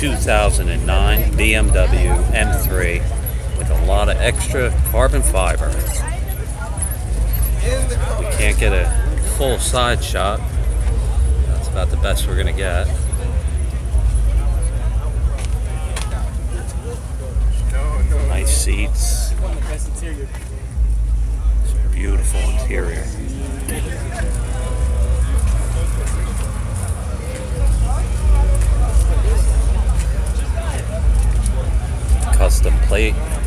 2009 BMW M3 with a lot of extra carbon fiber. We can't get a full side shot. That's about the best we're gonna get. Nice seats. Beautiful interior. custom plate.